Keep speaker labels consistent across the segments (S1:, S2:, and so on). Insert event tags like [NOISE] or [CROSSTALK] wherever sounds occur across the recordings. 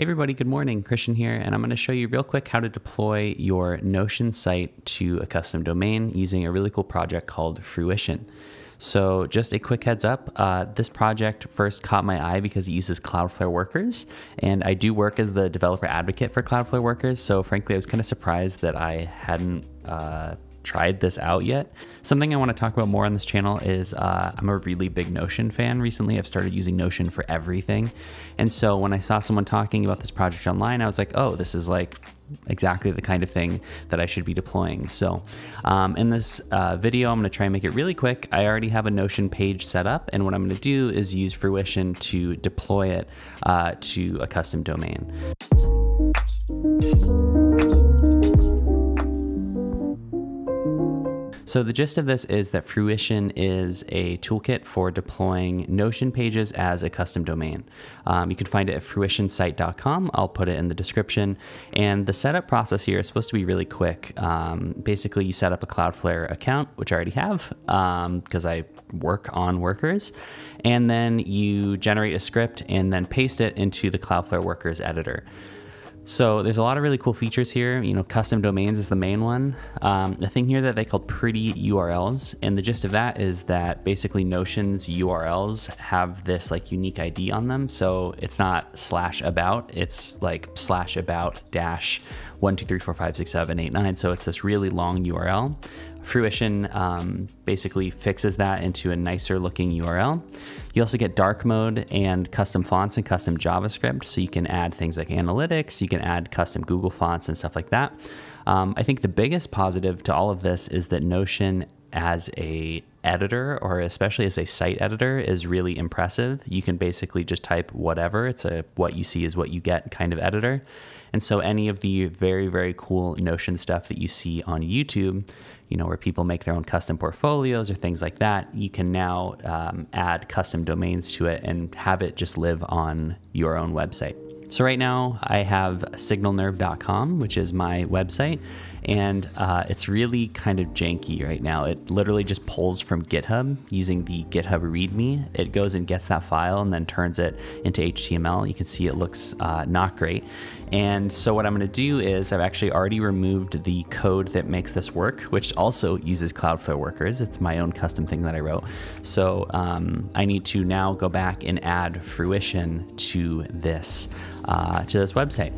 S1: Hey everybody, good morning. Kristian here, and I'm going to show you real quick how to deploy your Notion site to a custom domain using a really cool project called Fruition. So just a quick heads up, uh, this project first caught my eye because it uses Cloudflare workers, and I do work as the developer advocate for Cloudflare workers, so frankly I was kind of surprised that I hadn't uh, tried this out yet. Something I want to talk about more on this channel is uh, I'm a really big Notion fan recently. I've started using Notion for everything. And so when I saw someone talking about this project online, I was like, oh, this is like exactly the kind of thing that I should be deploying. So um, in this uh, video, I'm going to try and make it really quick. I already have a Notion page set up, and what I'm going to do is use Fruition to deploy it uh, to a custom domain. So the gist of this is that Fruition is a toolkit for deploying Notion pages as a custom domain. Um, you can find it at fruitionsite.com. I'll put it in the description. And the setup process here is supposed to be really quick. Um, basically, you set up a Cloudflare account, which I already have because um, I work on workers. And then you generate a script and then paste it into the Cloudflare workers editor. So there's a lot of really cool features here. You know, custom domains is the main one. Um, the thing here that they call pretty URLs, and the gist of that is that basically Notion's URLs have this like unique ID on them. So it's not slash about, it's like slash about dash one two three four five six seven eight nine. So it's this really long URL. Fruition um, basically fixes that into a nicer looking URL. You also get dark mode and custom fonts and custom JavaScript. So you can add things like analytics, you can add custom Google fonts and stuff like that. Um, I think the biggest positive to all of this is that Notion as a editor or especially as a site editor is really impressive. You can basically just type whatever. It's a what you see is what you get kind of editor. And so any of the very, very cool Notion stuff that you see on YouTube, you know, where people make their own custom portfolios or things like that, you can now um, add custom domains to it and have it just live on your own website. So right now I have signalnerve.com, which is my website, and uh, it's really kind of janky right now. It literally just pulls from GitHub using the GitHub README. It goes and gets that file and then turns it into HTML. You can see it looks uh, not great. And so what I'm going to do is I've actually already removed the code that makes this work, which also uses Cloudflare workers. It's my own custom thing that I wrote. So um, I need to now go back and add fruition to this uh, to this website.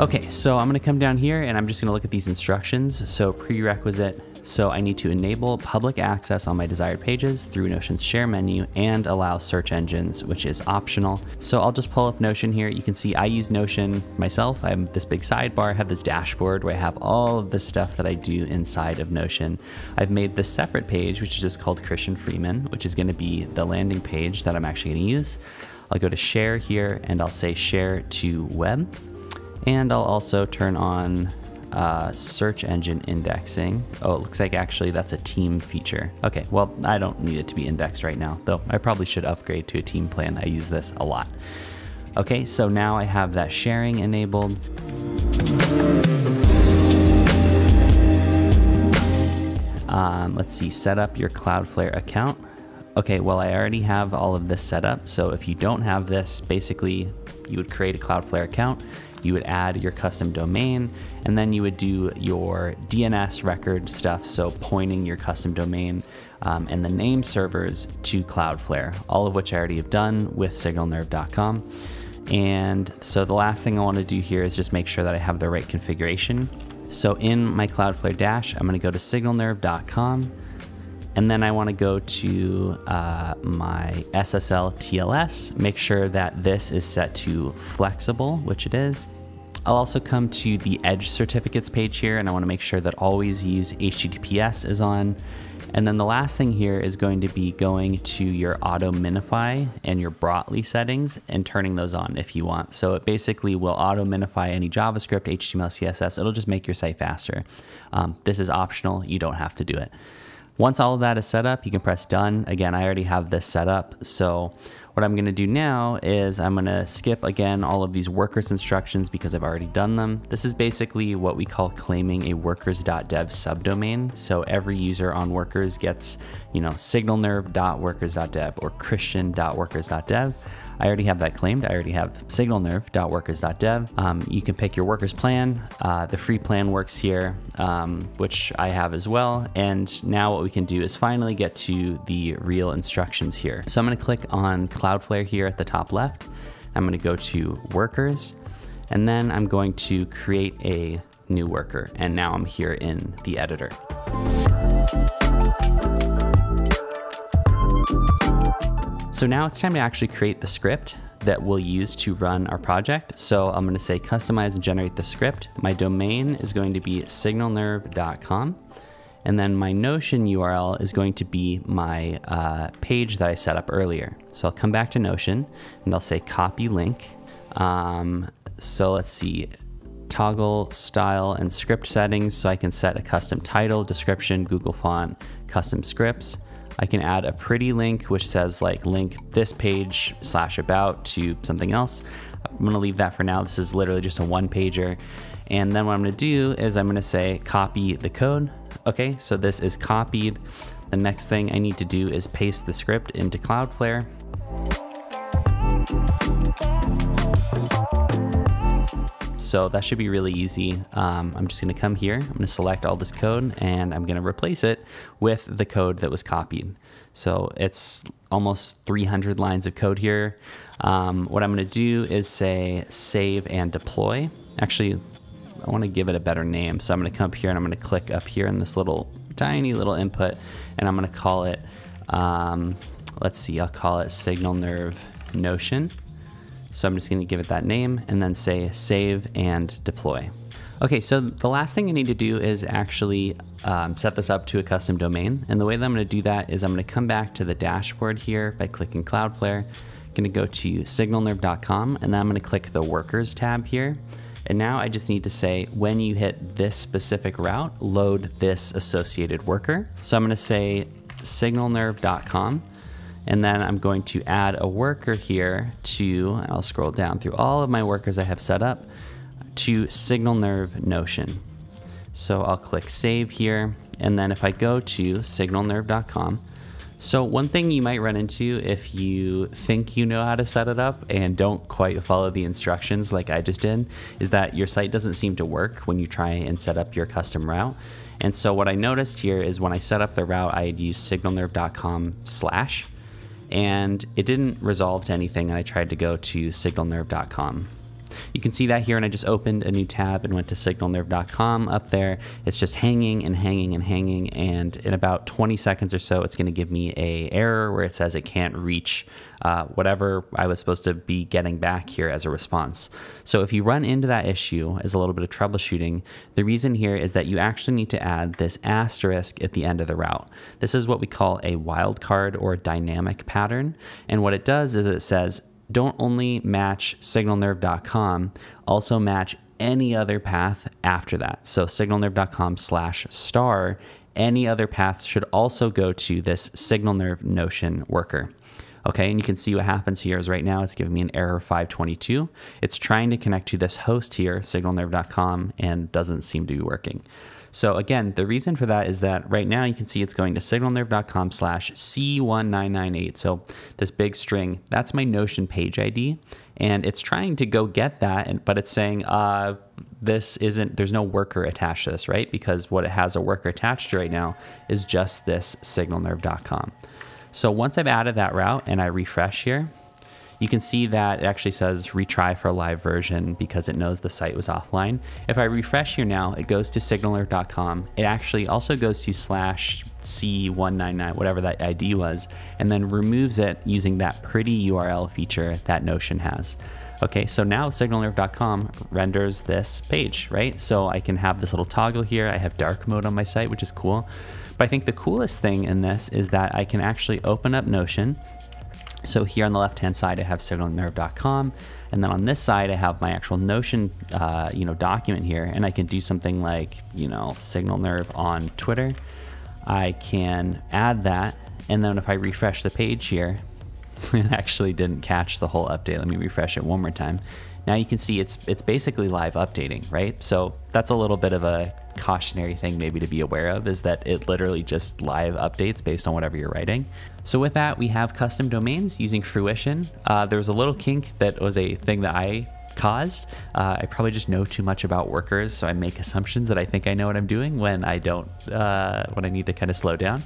S1: Okay, so I'm gonna come down here and I'm just gonna look at these instructions. So prerequisite, so I need to enable public access on my desired pages through Notion's share menu and allow search engines, which is optional. So I'll just pull up Notion here. You can see I use Notion myself. I have this big sidebar, I have this dashboard where I have all of the stuff that I do inside of Notion. I've made this separate page, which is just called Kristian Freeman, which is gonna be the landing page that I'm actually gonna use. I'll go to share here and I'll say share to web. And I'll also turn on uh, search engine indexing. Oh, it looks like actually that's a team feature. Okay, well, I don't need it to be indexed right now, though I probably should upgrade to a team plan. I use this a lot. Okay, so now I have that sharing enabled. Um, let's see, set up your Cloudflare account. Okay, well, I already have all of this set up. So if you don't have this, basically you would create a Cloudflare account you would add your custom domain, and then you would do your DNS record stuff, so pointing your custom domain um, and the name servers to Cloudflare, all of which I already have done with signalnerve.com. And so the last thing I want to do here is just make sure that I have the right configuration. So in my Cloudflare dash, I'm going to go to signalnerve.com and then I want to go to uh, my SSL TLS, make sure that this is set to flexible, which it is. I'll also come to the Edge certificates page here, and I want to make sure that always use HTTPS is on. And then the last thing here is going to be going to your auto minify and your Brotli settings and turning those on if you want. So it basically will auto minify any JavaScript, HTML, CSS. It'll just make your site faster. Um, this is optional. You don't have to do it. Once all of that is set up, you can press done. Again, I already have this set up. So What I'm gonna do now is I'm gonna skip again all of these workers instructions because I've already done them. This is basically what we call claiming a workers.dev subdomain. So every user on workers gets, you know, signalnerve.workers.dev or christian.workers.dev. I already have that claimed. I already have signalnerve.workers.dev. Um, you can pick your workers plan. Uh, the free plan works here, um, which I have as well. And now what we can do is finally get to the real instructions here. So I'm going to click on Cloudflare here at the top left. I'm going to go to workers, and then I'm going to create a new worker. And now I'm here in the editor. So now it's time to actually create the script that we'll use to run our project. So I'm going to say customize and generate the script. My domain is going to be signalnerve.com. And then my Notion URL is going to be my uh, page that I set up earlier. So I'll come back to Notion and I'll say copy link. Um, so let's see, toggle style and script settings so I can set a custom title, description, Google font, custom scripts. I can add a pretty link which says like link this page slash about to something else. I'm gonna leave that for now. This is literally just a one pager. And then what I'm gonna do is I'm gonna say copy the code. Okay, so this is copied. The next thing I need to do is paste the script into Cloudflare. So that should be really easy. Um, I'm just gonna come here, I'm gonna select all this code and I'm gonna replace it with the code that was copied. So it's almost 300 lines of code here. Um, what I'm gonna do is say save and deploy. Actually, I wanna give it a better name. So I'm gonna come up here and I'm gonna click up here in this little tiny little input and I'm gonna call it, um, let's see, I'll call it Signal Nerve Notion. So I'm just to give it that name and then say save and deploy. Okay, so the last thing I need to do is actually um, set this up to a custom domain. And the way that I'm going to do that is I'm going to come back to the dashboard here by clicking Cloudflare. I'm going to go to signalnerve.com and then I'm going to click the workers tab here. And now I just need to say when you hit this specific route, load this associated worker. So I'm going to say signalnerve.com and then I'm going to add a worker here to, I'll scroll down through all of my workers I have set up, to Signal Nerve Notion. So I'll click save here. And then if I go to signalnerve.com, so one thing you might run into if you think you know how to set it up and don't quite follow the instructions like I just did is that your site doesn't seem to work when you try and set up your custom route. And so what I noticed here is when I set up the route, I had used signalnerve.com slash and it didn't resolve to anything and I tried to go to signalnerve.com. You can see that here and I just opened a new tab and went to signalnerve.com up there. It's just hanging and hanging and hanging and in about 20 seconds or so it's going to give me a error where it says it can't reach uh, whatever I was supposed to be getting back here as a response. So if you run into that issue as a little bit of troubleshooting, the reason here is that you actually need to add this asterisk at the end of the route. This is what we call a wildcard or dynamic pattern. And what it does is it says don't only match signalnerve.com, also match any other path after that. So signalnerve.com slash star, any other paths should also go to this signalnerve notion worker. Okay, and you can see what happens here is right now it's giving me an error 522. It's trying to connect to this host here, signalnerve.com, and doesn't seem to be working. So again, the reason for that is that right now you can see it's going to signalnerve.com slash C1998. So this big string, that's my Notion page ID. And it's trying to go get that, but it's saying, uh, this isn't, there's no worker attached to this, right? Because what it has a worker attached to right now is just this signalnerve.com. So once I've added that route and I refresh here, you can see that it actually says retry for a live version because it knows the site was offline. If I refresh here now, it goes to signalnerve.com. It actually also goes to slash C199, whatever that ID was, and then removes it using that pretty URL feature that Notion has. Okay, so now signalnerve.com renders this page, right? So I can have this little toggle here. I have dark mode on my site, which is cool. But I think the coolest thing in this is that I can actually open up Notion so here on the left-hand side, I have signalnerve.com, and then on this side, I have my actual Notion, uh, you know, document here, and I can do something like, you know, signalnerve on Twitter. I can add that, and then if I refresh the page here, [LAUGHS] it actually didn't catch the whole update. Let me refresh it one more time. Now you can see it's it's basically live updating, right? So that's a little bit of a cautionary thing maybe to be aware of is that it literally just live updates based on whatever you're writing. So with that, we have custom domains using Fruition. Uh, there was a little kink that was a thing that I caused. Uh, I probably just know too much about workers, so I make assumptions that I think I know what I'm doing when I don't, uh, when I need to kind of slow down.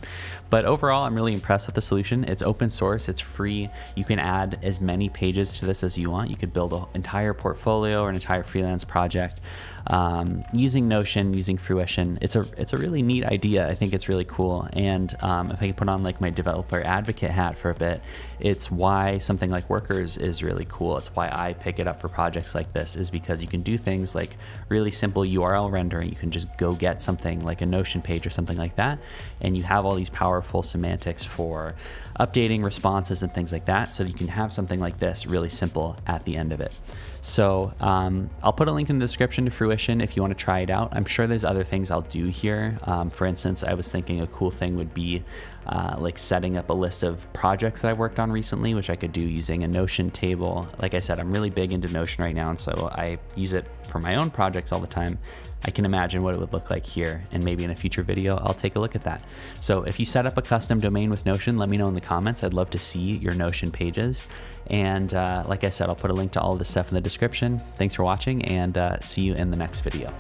S1: But overall, I'm really impressed with the solution. It's open source, it's free. You can add as many pages to this as you want. You could build an entire portfolio or an entire freelance project um, using Notion, using Fruition. It's a it's a really neat idea. I think it's really cool. And um, if I can put on like my developer advocate hat for a bit, it's why something like Workers is really cool. It's why I pick it up for projects like this is because you can do things like really simple URL rendering. You can just go get something like a Notion page or something like that, and you have all these powerful semantics for updating responses and things like that. So you can have something like this really simple at the end of it. So um, I'll put a link in the description to Fruition if you want to try it out. I'm sure there's other things I'll do here. Um, for instance, I was thinking a cool thing would be uh, like setting up a list of projects that I've worked on recently, which I could do using a Notion table. Like I said, I'm really big into Notion right now, and so I use it for my own projects all the time. I can imagine what it would look like here, and maybe in a future video, I'll take a look at that. So if you set up a custom domain with Notion, let me know in the comments. I'd love to see your Notion pages. And uh, like I said, I'll put a link to all this stuff in the description. Thanks for watching, and uh, see you in the next video.